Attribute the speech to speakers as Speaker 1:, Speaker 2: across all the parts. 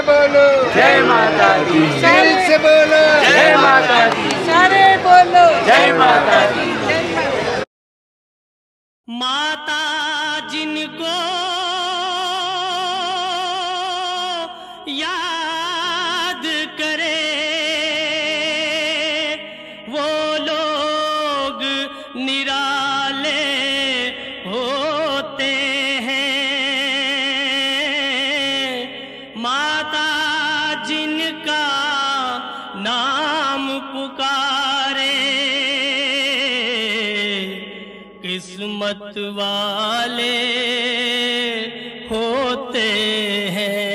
Speaker 1: से बोलो।
Speaker 2: जय माता दी
Speaker 1: दिल से बोलो।
Speaker 2: जय माता दी
Speaker 3: सारे बोलो।
Speaker 2: जय माता दी
Speaker 4: माता जिनको याद करे वो लोग निराले पुकारे। किस्मत वाले होते हैं।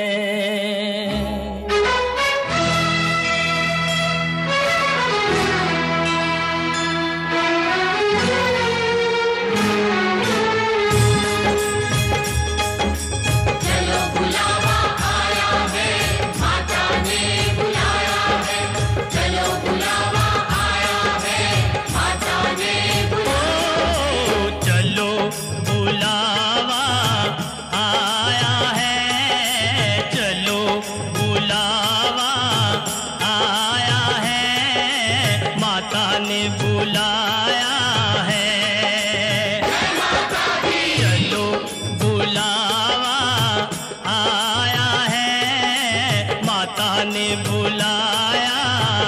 Speaker 4: माता ने बुलाया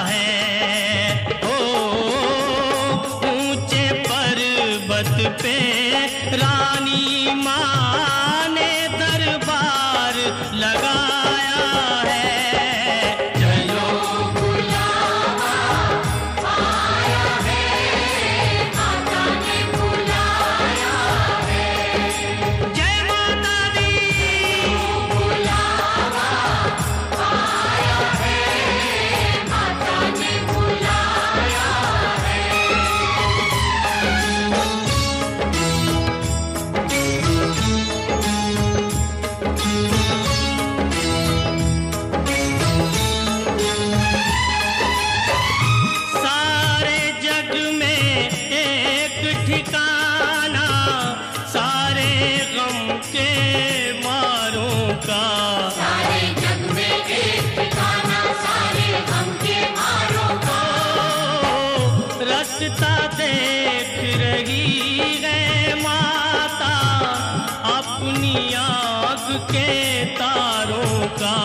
Speaker 4: है। ओ ऊँचे पर्वत पे रानी माँ ने दरबार लगाया ठिकाना सारे गम के मारों का। सारे जग में एक ठिकाना सारे गम के मारों का। रास्ता देख रही है माता अपनी आग के तारों का।